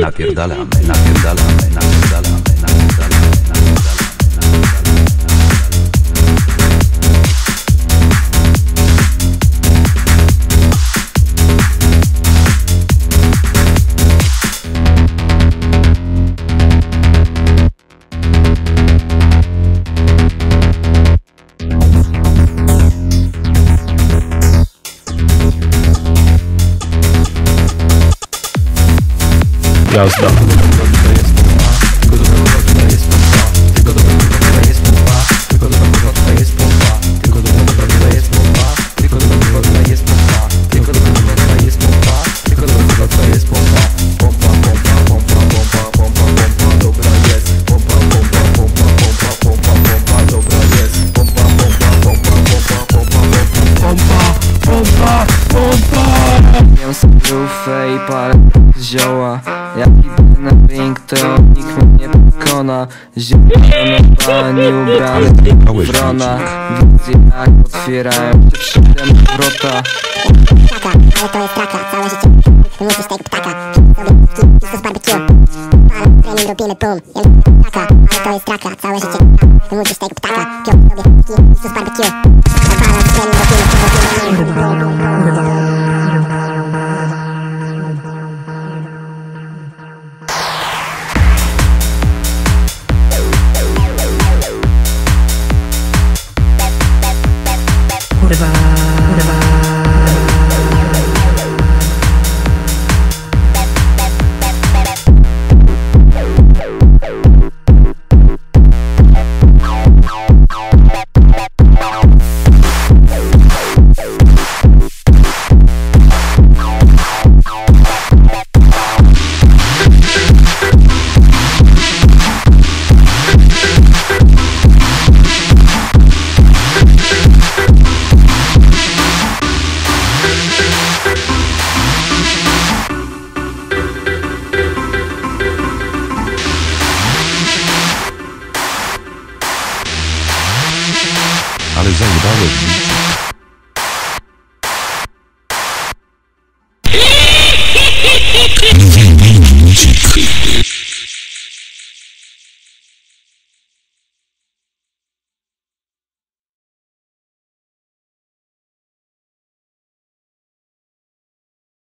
Napierdalamy, napierdalamy, napierdalamy, Jazda. Jem sobie lufę i parę zioła Jak idę na ring to nikt mnie nie pokona Zielone pani ubrane wrona Widzę jak otwierają się przede mną wrota. Ptaka, ale to jest traka, całe życie. Ty musisz tego ptaka, z barbecue. Palę, trening robimy boom, jem ptaka, ale to jest traka, całe życie. Ty musisz tego ptaka, pią sobie z barbecue. Palę, trening robimy, Bye bye. Bye bye. Alexander